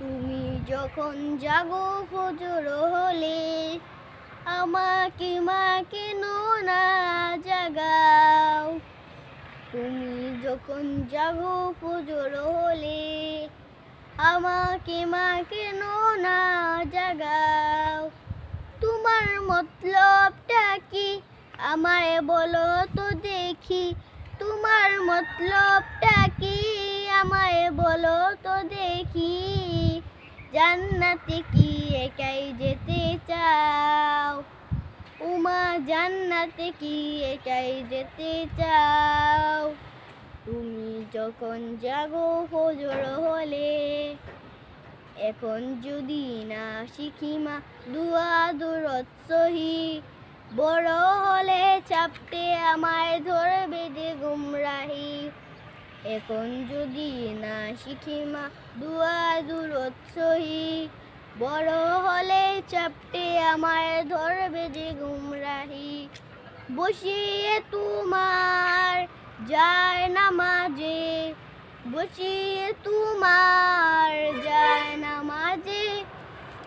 তুমি যখন জাগো ফজর হলে, আমাকে মা কেন না জাগাও। তুমি যখন জাগো ফজর হলে, আমাকে মা কেন না জাগাও। তোমার মতলবটা কি? আমায় বলো তো দেখি। তোমার মতলবটা কি? আমায় বলো তো দেখি। জান্নাতে কি একাই যেতে চাও? উমা, জান্নাতে কি একাই যেতে চাও? তুমি যখন জাগো ফজর হলে, এখন যদি না শিখি মা, দুয়া দূরত সহি। বড় হলে চাপতে আমায় ধরবে যে গুমরাহি। এখন যদি না শিখি মা, দুয়া সহি। বড় হলে চাপটে আমার ধরবে যে গুমরাহি। বসিয়ে তোমার যায় নামাজে বসিয়ে তোমার যায় নামাজে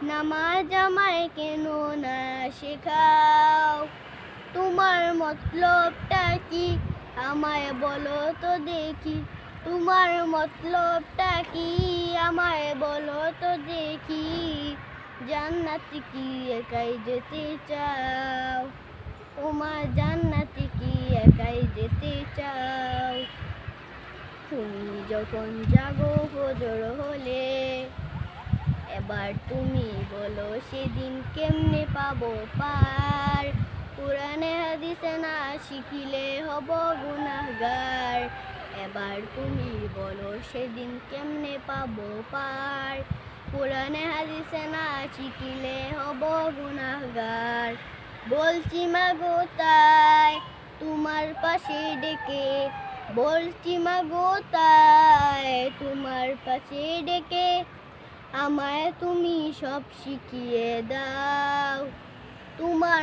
নামাজ আমায় কেন না শেখাও? তোমার মতলবটা কি? আমায় বলো তো দেখি, তোমার মতলবটা কি? আমায় বলো তো দেখি, জান্নাতে কি একাই যেতে চাও? তোমার জান্নাতে কি একাই যেতে চাও? তুমি যখন জাগো ফজর হলে, এবার তুমি বলো সেদিন কেমনে পাবো পার? কোরআনে, হাদিসে না শিখিলে হব গুনাহগার। এবার তুমি বলো, সেদিন কেমনে পাবো পার? কোরআনে, হাদিসে না শিখিলে হব গুনাহগার। বলছি, মাগো, তাই তোমার পাশে ডেকে, বলছি, মাগো, তাই তোমার পাশে ডেকে, আমায় তুমি সব শিখিয়ে দাও।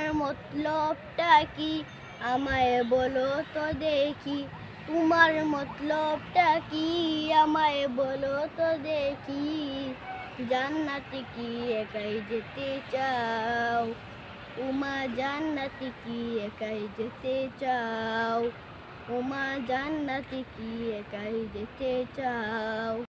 তোমার মতলবটা কি? আমায় বলো তো দেখি। তোমার মতলবটা কি? আমায় বলো তো দেখি। জান্নাতে কি একাই যেতে চাও? উমা, জান্নাতে কি একাই যেতে চাও? উমা, জান্নাতে কি একাই যেতে চাও?